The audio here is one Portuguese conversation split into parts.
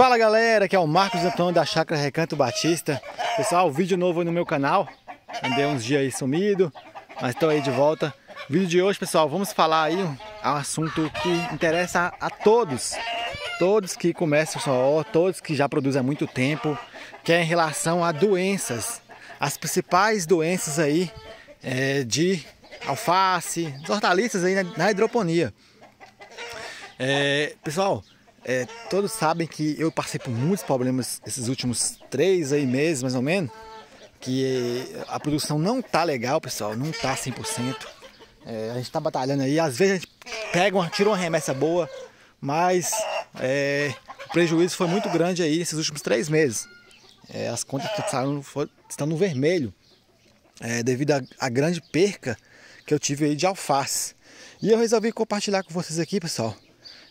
Fala galera, aqui é o Marcos Antônio da Chácara Recanto Batista. Pessoal, vídeo novo no meu canal. Andei uns dias aí sumido, mas estou aí de volta. Vídeo de hoje, pessoal, vamos falar aí um, um assunto que interessa a, a todos. Todos que começam só, todos que já produzem há muito tempo Que é em relação a doenças. As principais doenças aí é, de alface, hortaliças aí na, na hidroponia. É, Pessoal, é, todos sabem que eu passei por muitos problemas esses últimos três aí meses, mais ou menos. Que a produção não tá legal, pessoal, não tá 100%. É, a gente tá batalhando aí, às vezes a gente pega uma, tira uma remessa boa, mas é, o prejuízo foi muito grande aí esses últimos três meses. É, as contas estão, estão no vermelho, é, devido à grande perca que eu tive aí de alface. E eu resolvi compartilhar com vocês aqui, pessoal,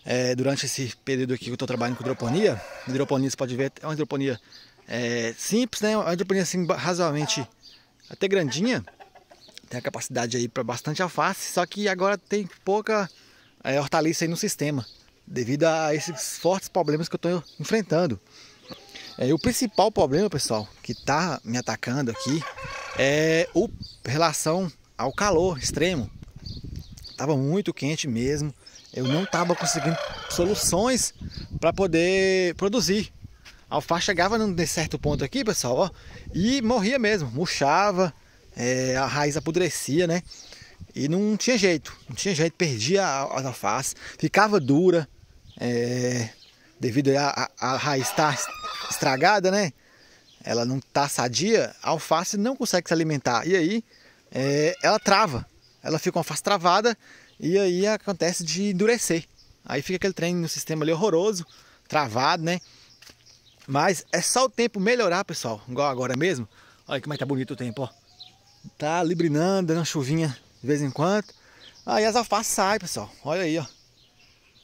é, durante esse período aqui que eu estou trabalhando com hidroponia. Hidroponia, você pode ver, é uma hidroponia é, simples, né? Uma hidroponia assim, razoavelmente até grandinha. Tem a capacidade aí para bastante alface, só que agora tem pouca é, hortaliça aí no sistema, devido a esses fortes problemas que eu estou enfrentando. É, o principal problema, pessoal, que está me atacando aqui é o relação ao calor extremo. Tava muito quente mesmo eu não estava conseguindo soluções para poder produzir. A alface chegava num certo ponto aqui, pessoal, ó, e morria mesmo, murchava, é, a raiz apodrecia, né? E não tinha jeito, não tinha jeito, perdia a, a alface, ficava dura, é, devido a, a, a raiz estar tá estragada, né? Ela não está sadia, a alface não consegue se alimentar. E aí é, ela trava, ela fica uma alface travada e aí acontece de endurecer. Aí fica aquele trem no sistema ali horroroso, travado, né? Mas é só o tempo melhorar, pessoal. Igual agora mesmo. Olha como é que tá bonito o tempo, ó. Tá librinando, dando uma chuvinha de vez em quando. Aí as alfaces saem, pessoal. Olha aí, ó.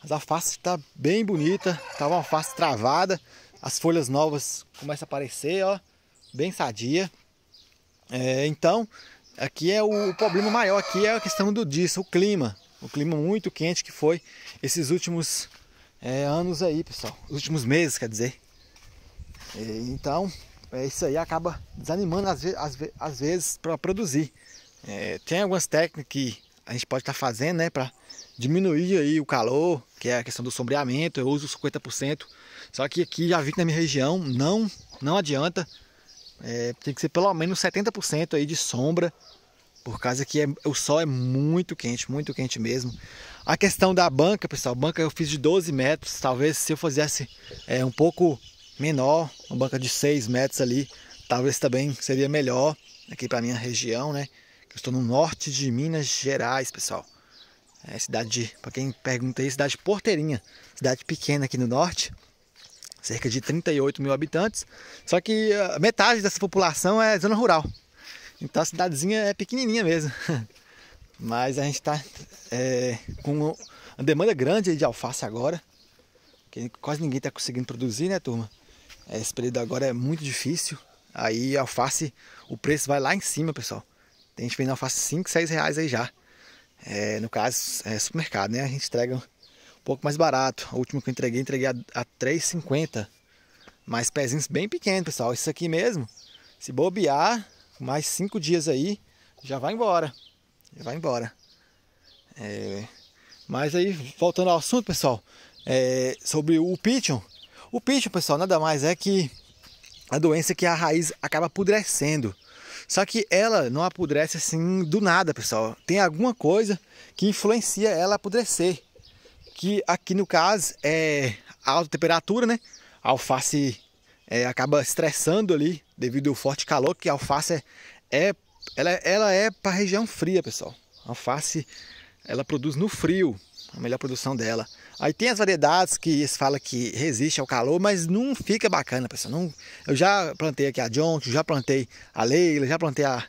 As alfaces tá bem bonita. Tava uma alface travada. As folhas novas começam a aparecer, ó. Bem sadia. É, então, aqui é o, o problema maior aqui é a questão do disso, o clima o clima muito quente que foi esses últimos é, anos aí, pessoal. Os últimos meses, quer dizer. E, então, é, isso aí acaba desanimando às, ve às, ve às vezes para produzir. É, tem algumas técnicas que a gente pode estar tá fazendo, né, para diminuir aí o calor, que é a questão do sombreamento. Eu uso 50%. Só que aqui já vi que na minha região não, não adianta. É, tem que ser pelo menos 70% aí de sombra por causa que é, o sol é muito quente, muito quente mesmo. A questão da banca, pessoal, banca eu fiz de 12 metros. Talvez se eu fizesse é, um pouco menor, uma banca de 6 metros ali, talvez também seria melhor aqui para minha região, né? Eu estou no norte de Minas Gerais, pessoal. É cidade de, para quem pergunta aí, cidade de Porteirinha, cidade pequena aqui no norte, cerca de 38 mil habitantes. Só que metade dessa população é zona rural. Então a cidadezinha é pequenininha mesmo. Mas a gente está é, com uma demanda grande de alface agora. Que quase ninguém está conseguindo produzir, né, turma? Esse período agora é muito difícil. Aí a alface, o preço vai lá em cima, pessoal. Tem gente vendendo alface 5, 6 reais aí já. É, no caso, é supermercado, né? A gente entrega um pouco mais barato. O último que eu entreguei, entreguei a, a 3,50. Mas pezinhos bem pequenos, pessoal. Isso aqui mesmo, se bobear, mais cinco dias aí, já vai embora. Já vai embora. É, mas aí, voltando ao assunto, pessoal, é, sobre o pigeon. O pigeon, pessoal, nada mais é que a doença que a raiz acaba apodrecendo. Só que ela não apodrece assim do nada, pessoal. Tem alguma coisa que influencia ela a apodrecer. Que aqui no caso é a alta temperatura, né? A alface é, acaba estressando ali devido ao forte calor, que a alface é, é ela, ela é para região fria, pessoal. A alface ela produz no frio, a melhor produção dela. Aí tem as variedades que eles falam que resiste ao calor, mas não fica bacana, pessoal. Não, eu já plantei aqui a Jonte, já plantei a Leila, já plantei a,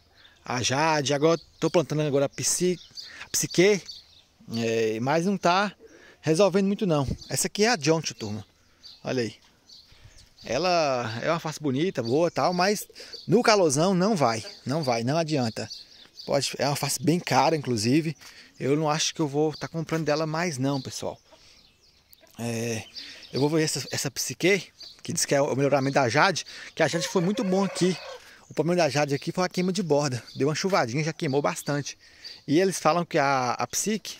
a Jade, agora estou plantando agora a Psique, a Psique é, mas não está resolvendo muito não. Essa aqui é a Jonte, turma. Olha aí. Ela é uma face bonita, boa tal, mas no calosão não vai, não vai, não adianta. Pode, é uma face bem cara, inclusive. Eu não acho que eu vou estar tá comprando dela mais não, pessoal. É, eu vou ver essa, essa psique, que diz que é o melhoramento da Jade, que a Jade foi muito bom aqui. O problema da Jade aqui foi a queima de borda. Deu uma chuvadinha, já queimou bastante. E eles falam que a, a Psique,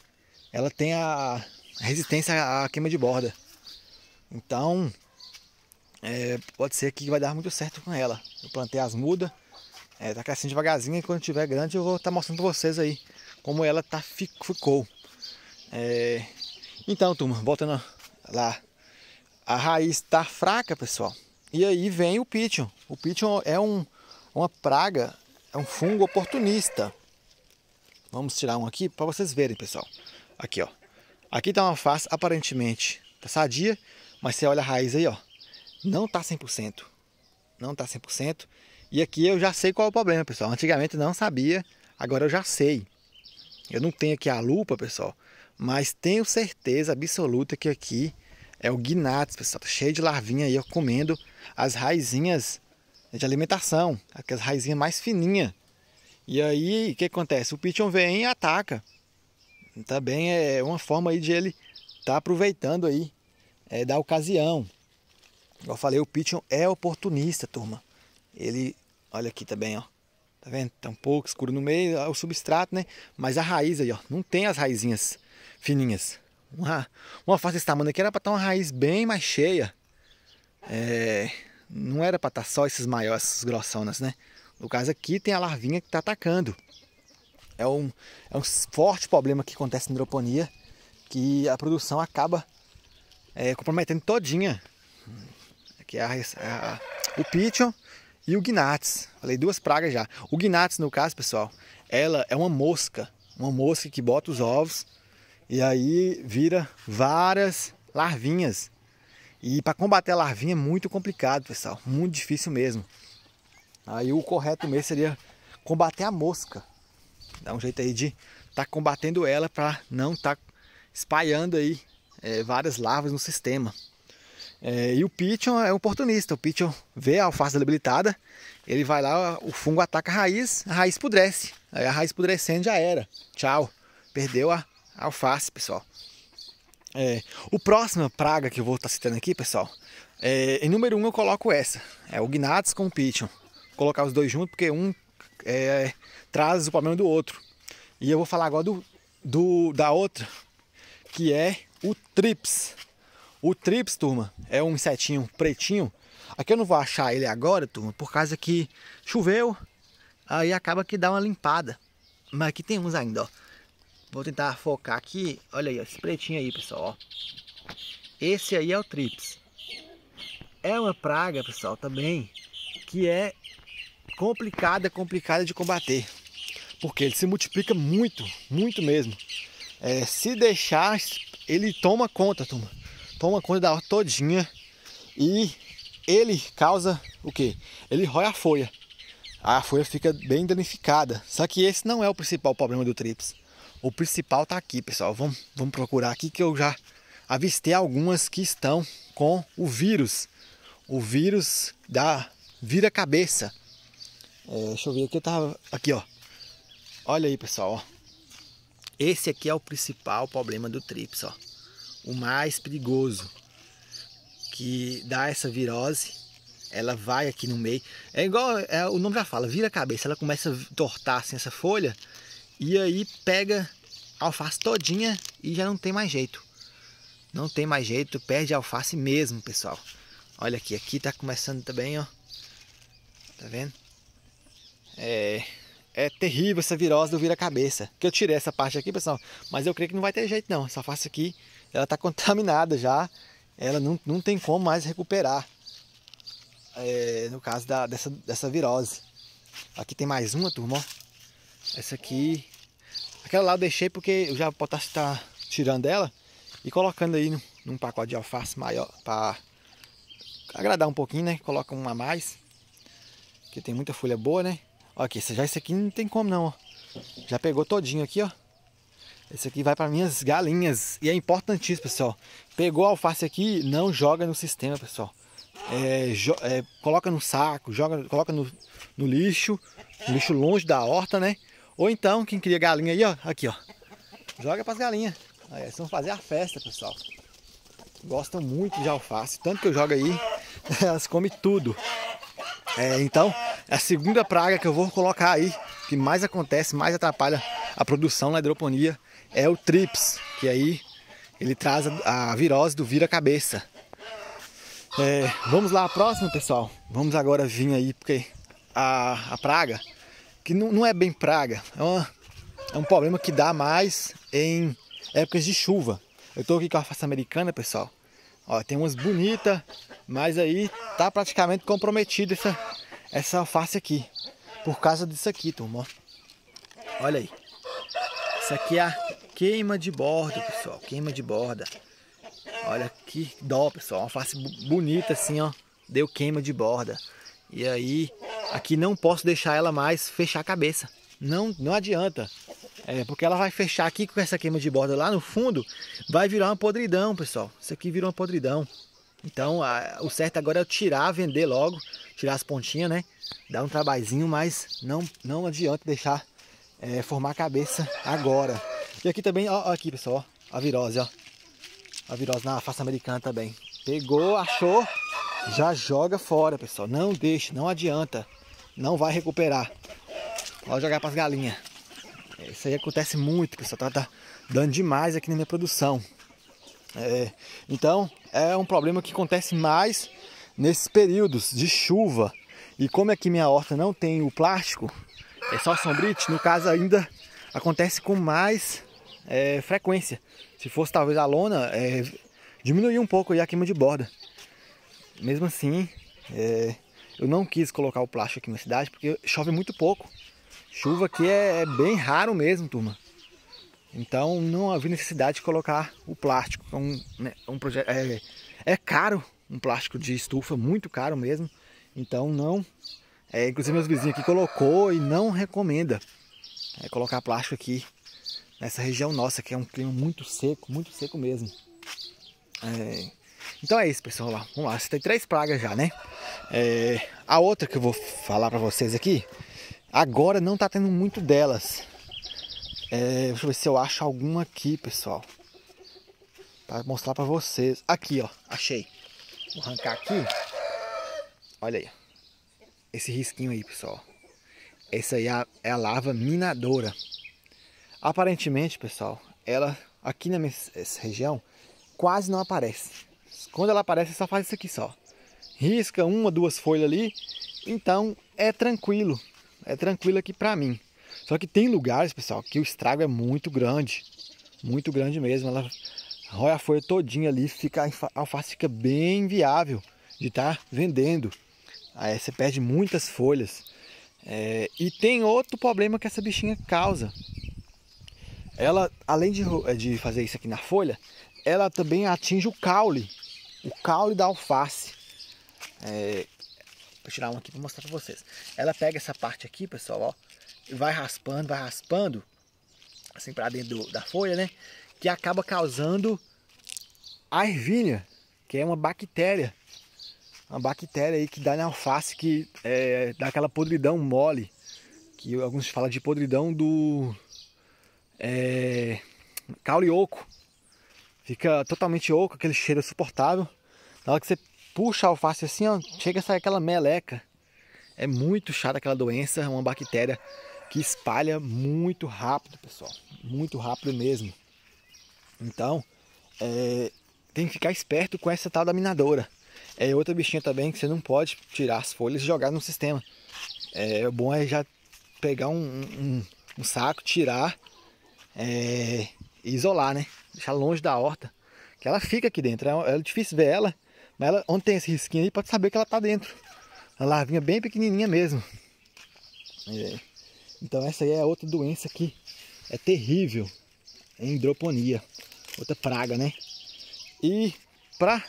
ela tem a resistência à queima de borda. Então, é, pode ser que vai dar muito certo com ela. Eu plantei as mudas, é, tá crescendo devagarzinho e quando tiver grande eu vou estar tá mostrando pra vocês aí como ela tá, ficou. É, então, turma, voltando lá. A raiz tá fraca, pessoal. E aí vem o pigeon. O pigeon é um, uma praga, é um fungo oportunista. Vamos tirar um aqui para vocês verem, pessoal. Aqui, ó. Aqui tá uma face aparentemente tá sadia, mas você olha a raiz aí, ó. Não tá 100%. Não tá 100%. E aqui eu já sei qual é o problema, pessoal. Antigamente não sabia, agora eu já sei. Eu não tenho aqui a lupa, pessoal, mas tenho certeza absoluta que aqui é o guinates, pessoal. Tá cheio de larvinha aí, ó, comendo as raizinhas de alimentação, aquelas raizinhas mais fininhas. E aí, o que acontece? O pigeon vem e ataca. Também é uma forma aí de ele estar tá aproveitando aí é, da ocasião. Eu falei, o pigeon é oportunista, turma. Ele, olha aqui também, ó. Tá vendo? Tá um pouco escuro no meio, é o substrato, né? Mas a raiz aí, ó, não tem as raizinhas fininhas. Uma, uma face desse tamanho aqui era para estar uma raiz bem mais cheia. É, não era para estar só esses maiores, essas grossonas, né? No caso aqui tem a larvinha que está atacando. É um, é um forte problema que acontece na hidroponia, que a produção acaba é, comprometendo todinha. Aqui é a, a, o pigeon e o gnats. Falei duas pragas já. O gnats, no caso, pessoal, ela é uma mosca. Uma mosca que bota os ovos e aí vira várias larvinhas. E para combater a larvinha é muito complicado, pessoal. Muito difícil mesmo. Aí o correto mesmo seria combater a mosca. Dá um jeito aí de estar tá combatendo ela para não estar tá espalhando aí é, várias larvas no sistema. É, e o pigeon é oportunista. O pigeon vê a alface debilitada, ele vai lá, o fungo ataca a raiz, a raiz pudrece. Aí a raiz pudrecendo já era. Tchau. Perdeu a alface, pessoal. É, o próximo praga que eu vou estar tá citando aqui, pessoal, é, em número um eu coloco essa. É o Gnats com o Pigeon. Vou colocar os dois juntos porque um é, traz o problema do outro. E eu vou falar agora do, do, da outra, que é o Trips. O Trips, turma, é um insetinho pretinho. Aqui eu não vou achar ele agora, turma, por causa que choveu, aí acaba que dá uma limpada. Mas aqui tem uns ainda, ó. Vou tentar focar aqui. Olha aí, esse pretinho aí, pessoal. Ó. Esse aí é o trips. É uma praga, pessoal, também, que é complicada, complicada de combater. Porque ele se multiplica muito, muito mesmo. É, se deixar, ele toma conta, turma. Toma conta da horta todinha. E ele causa o que? Ele rói a folha. A folha fica bem danificada. Só que esse não é o principal problema do trips. O principal está aqui, pessoal. Vamos, vamos procurar aqui que eu já avistei algumas que estão com o vírus. O vírus da vira-cabeça. É, deixa eu ver aqui, eu tava aqui, ó. Olha aí, pessoal, ó. Esse aqui é o principal problema do trips, ó. O mais perigoso que dá essa virose. Ela vai aqui no meio. É igual é, o nome já fala, vira cabeça. Ela começa a tortar assim essa folha e aí pega a alface todinha e já não tem mais jeito. Não tem mais jeito, perde a alface mesmo, pessoal. Olha aqui, aqui tá começando também, ó. Tá vendo? É, é terrível essa virose do vira-cabeça. Que eu tirei essa parte aqui, pessoal. Mas eu creio que não vai ter jeito não. Essa face aqui, ela tá contaminada já. Ela não, não tem como mais recuperar. É, no caso da, dessa, dessa virose. Aqui tem mais uma, turma, ó. Essa aqui. Aquela lá eu deixei porque eu já posso estar tirando ela e colocando aí num pacote de alface maior para agradar um pouquinho, né? Coloca uma a mais. Que tem muita folha boa, né? Olha aqui, já esse aqui não tem como não, ó. Já pegou todinho aqui, ó. Esse aqui vai para minhas galinhas. E é importantíssimo, pessoal. Pegou a alface aqui, não joga no sistema, pessoal. É, é, coloca no saco, joga, coloca no, no lixo. Lixo longe da horta, né? Ou então, quem cria galinha aí, ó, aqui, ó. Joga para as galinhas. Aí, eles vão fazer a festa, pessoal. Gostam muito de alface. Tanto que eu jogo aí, elas comem tudo. É, então, a segunda praga que eu vou colocar aí, que mais acontece, mais atrapalha a produção na hidroponia, é o trips, que aí ele traz a, virose do vira-cabeça. É, vamos lá, a próxima, pessoal. Vamos agora vir aí, porque a, a praga, que não, não é bem praga, é, uma, é um problema que dá mais em épocas de chuva. Eu tô aqui com a face americana, pessoal. Ó, tem umas bonitas, mas aí tá praticamente comprometida essa, essa alface aqui. Por causa disso aqui, turma. Olha aí. Isso aqui é a queima de borda, pessoal. Queima de borda. Olha que dó, pessoal. Uma face bonita assim, ó. Deu queima de borda. E aí, aqui não posso deixar ela mais fechar a cabeça. Não, não adianta. É, porque ela vai fechar aqui com essa queima de borda lá no fundo, vai virar uma podridão, pessoal. Isso aqui virou uma podridão. Então, a, o certo agora é tirar, vender logo, tirar as pontinhas, né? Dar um trabalhinho, mas não, não adianta deixar é, formar a cabeça agora. E aqui também, ó, aqui, pessoal, ó, a virose, ó. A virose na face americana também. Pegou, achou, já joga fora, pessoal. Não deixe, não adianta. Não vai recuperar. Pode jogar para as galinhas. Isso aí acontece muito, pessoal. Tá, tá dando demais aqui na minha produção. É, então, é um problema que acontece mais nesses períodos de chuva. E como aqui minha horta não tem o plástico, é só sombrite, no caso ainda acontece com mais é, frequência. Se fosse talvez a lona, é, um pouco a queima de borda. Mesmo assim, é, eu não quis colocar o plástico aqui na cidade porque chove muito pouco. Chuva aqui é, é bem raro mesmo, turma. Então não havia necessidade de colocar o plástico. É um, né, um projeto, é, é caro um plástico de estufa, muito caro mesmo. Então não. É, inclusive meus vizinhos aqui colocou e não recomenda é, colocar plástico aqui nessa região nossa, que é um clima muito seco, muito seco mesmo. É, então é isso, pessoal. Lá. Vamos lá, você tem três pragas já, né? É, a outra que eu vou falar para vocês aqui Agora não tá tendo muito delas. É, deixa eu ver se eu acho alguma aqui, pessoal. Para mostrar para vocês. Aqui, ó. Achei. Vou arrancar aqui. Olha aí. Esse risquinho aí, pessoal. Essa aí é a, é a larva minadora. Aparentemente, pessoal, ela aqui na minha região quase não aparece. Quando ela aparece, só faz isso aqui só. Risca uma, duas folhas ali. Então é tranquilo é tranquilo aqui para mim. Só que tem lugares, pessoal, que o estrago é muito grande. Muito grande mesmo. Ela rói a folha todinha ali, fica, a alface fica bem viável de estar tá vendendo. Aí você perde muitas folhas. É, e tem outro problema que essa bichinha causa. Ela, além de, de fazer isso aqui na folha, ela também atinge o caule. O caule da alface. É, Vou tirar um aqui para mostrar para vocês. Ela pega essa parte aqui, pessoal, ó, e vai raspando, vai raspando, assim para dentro do, da folha, né? Que acaba causando a ervilha, que é uma bactéria. Uma bactéria aí que dá na alface, que é, dá aquela podridão mole. Que alguns falam de podridão do é, caule oco. Fica totalmente oco, aquele cheiro suportável. Na hora que você puxa a alface assim, ó, chega a sair aquela meleca. É muito chata aquela doença, é uma bactéria que espalha muito rápido, pessoal. Muito rápido mesmo. Então, é, tem que ficar esperto com essa tal da minadora. É outra bichinha também que você não pode tirar as folhas e jogar no sistema. É, bom é já pegar um, um, um saco, tirar é, e isolar, né? Deixar longe da horta. Que ela fica aqui dentro. É, é difícil ver ela, mas ela, onde tem esse risquinho aí, pode saber que ela está dentro. A larvinha bem pequenininha mesmo. É. Então essa aí é outra doença que é terrível em hidroponia. Outra praga, né? E para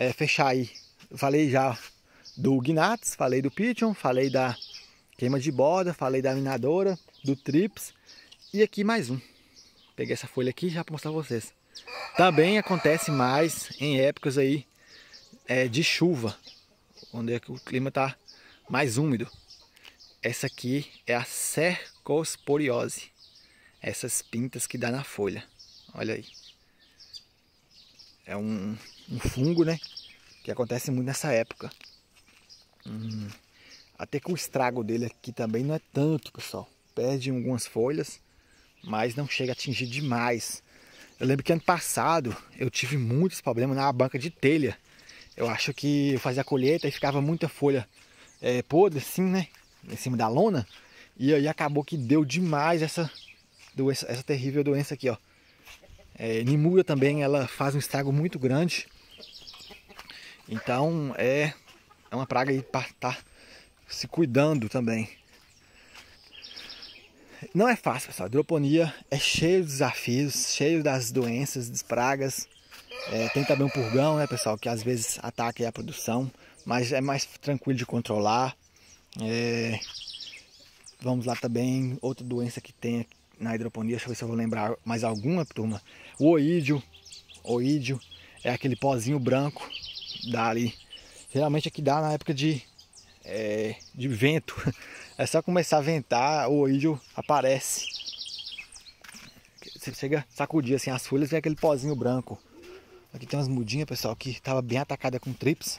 é, fechar aí, falei já do Gnats, falei do Pigeon, falei da queima de borda, falei da minadora, do Trips e aqui mais um. Peguei essa folha aqui já para mostrar para vocês. Também acontece mais em épocas aí é, de chuva, onde é o clima está mais úmido. Essa aqui é a cercosporiose. Essas pintas que dá na folha. Olha aí. É um, um fungo, né? Que acontece muito nessa época. Hum, até que o estrago dele aqui também não é tanto, pessoal. Perde algumas folhas, mas não chega a atingir demais. Eu lembro que ano passado eu tive muitos problemas na banca de telha. Eu acho que eu fazia a colheita e ficava muita folha é, podre assim, né? Em cima da lona. E aí acabou que deu demais essa doença, essa terrível doença aqui, ó. É, Nimura também, ela faz um estrago muito grande. Então é, é uma praga aí para estar tá se cuidando também. Não é fácil, pessoal. A hidroponia é cheio de desafios, cheio das doenças, das pragas. É, tem também um purgão, né, pessoal, que às vezes ataca a produção, mas é mais tranquilo de controlar. É, vamos lá também, outra doença que tem na hidroponia, deixa eu ver se eu vou lembrar mais alguma, turma. O oídio, oídio é aquele pozinho branco, dá ali. Geralmente aqui dá na época de, é, de vento. É só começar a ventar, o oídio aparece. Você chega a sacudir assim as folhas, vem aquele pozinho branco. Aqui tem umas mudinhas, pessoal, que estava bem atacada com trips.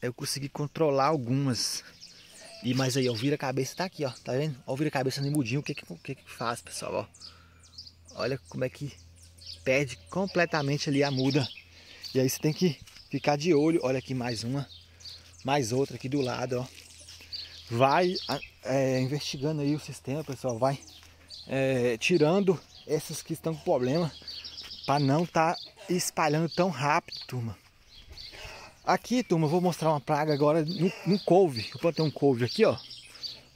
Eu consegui controlar algumas. E mas aí, ó, vira a cabeça tá aqui, ó. Tá vendo? Ó, vira a cabeça no mudinho, o que que, que que faz, pessoal, ó. Olha como é que perde completamente ali a muda. E aí você tem que ficar de olho. Olha aqui mais uma, mais outra aqui do lado, ó. Vai é, investigando aí o sistema, pessoal. Vai é, tirando essas que estão com problema para não estar tá espalhando tão rápido, turma. Aqui, turma, eu vou mostrar uma praga agora no, no couve. Eu plantei um couve aqui, ó.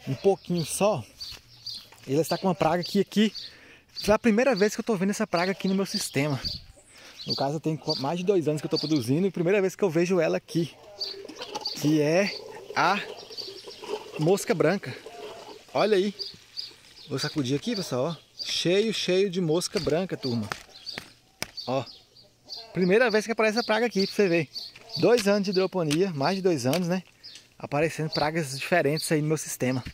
Um pouquinho só. Ele está com uma praga que aqui foi a primeira vez que eu estou vendo essa praga aqui no meu sistema. No caso, tenho mais de dois anos que eu estou produzindo e primeira vez que eu vejo ela aqui. Que é a mosca branca. Olha aí. Vou sacudir aqui, pessoal. Ó. Cheio, cheio de mosca branca, turma. Ó. Primeira vez que aparece a praga aqui, pra você ver. Dois anos de hidroponia, mais de dois anos, né? Aparecendo pragas diferentes aí no meu sistema.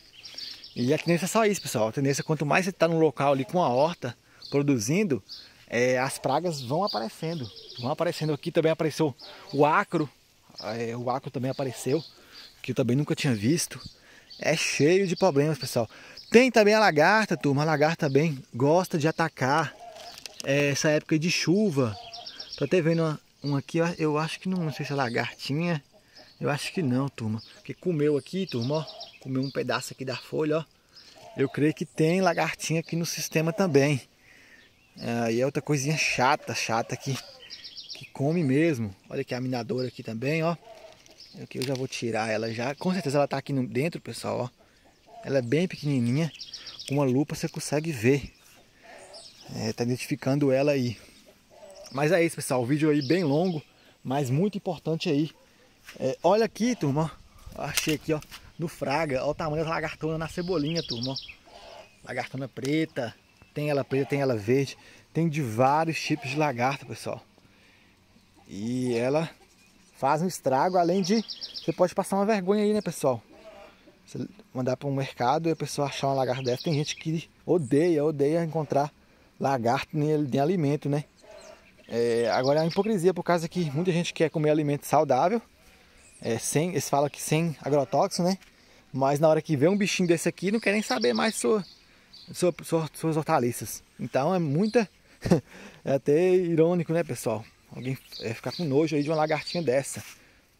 E a tendência é só isso, pessoal. A tendência é quanto mais você está num local ali com a horta produzindo, é, as pragas vão aparecendo. Vão aparecendo aqui também apareceu o acro. É, o acro também apareceu, que eu também nunca tinha visto. É cheio de problemas, pessoal. Tem também a lagarta, turma. A lagarta também gosta de atacar é, essa época de chuva. Tô até vendo uma, uma aqui, eu acho que não, não sei se é lagartinha. Eu acho que não, turma. Que comeu aqui, turma, ó. Comeu um pedaço aqui da folha, ó. Eu creio que tem lagartinha aqui no sistema também. Aí é outra coisinha chata, chata que, que come mesmo. Olha aqui a minadora aqui também, ó. Aqui eu já vou tirar ela já. Com certeza ela tá aqui dentro, pessoal, ó. Ela é bem pequenininha. Com uma lupa você consegue ver. É, tá identificando ela aí. Mas é isso, pessoal. O vídeo aí bem longo, mas muito importante aí. É, olha aqui, turma. Achei aqui, ó, no fraga. Olha o tamanho da lagartona na cebolinha, turma. Lagartona preta. Tem ela preta, tem ela verde. Tem de vários tipos de lagarta, pessoal. E ela faz um estrago, além de... Você pode passar uma vergonha aí, né, pessoal? Você mandar para um mercado e a pessoa achar uma lagarta dessa. Tem gente que odeia, odeia encontrar lagarto em alimento, né? É, agora é a hipocrisia por causa que muita gente quer comer alimento saudável, é, sem, eles falam que sem agrotóxico, né? Mas na hora que vê um bichinho desse aqui, não quer nem saber mais sua, sua, sua, suas hortaliças. Então é muita. é até irônico, né, pessoal? Alguém é, ficar com nojo aí de uma lagartinha dessa.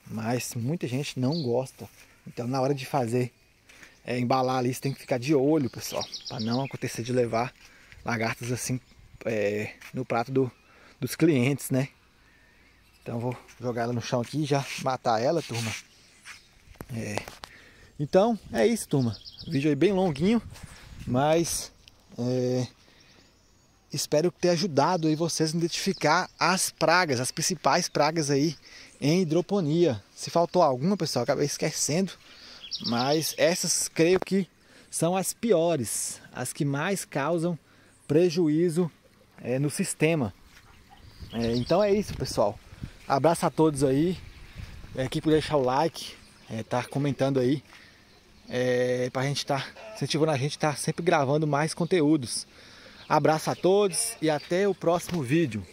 Mas muita gente não gosta. Então na hora de fazer, é, embalar ali, você tem que ficar de olho, pessoal. Para não acontecer de levar lagartas assim é, no prato do, dos clientes, né? Então vou jogar ela no chão aqui e já matar ela, turma. É. Então é isso, turma. vídeo aí bem longuinho, mas é, espero ter ajudado aí vocês a identificar as pragas, as principais pragas aí em hidroponia. Se faltou alguma, pessoal, acabei esquecendo, mas essas creio que são as piores, as que mais causam prejuízo é, no sistema. É, então é isso, pessoal. Abraço a todos aí. É, quem puder deixar o like, é, tá comentando aí. É, pra gente estar tá, incentivando a gente estar tá sempre gravando mais conteúdos. Abraço a todos e até o próximo vídeo.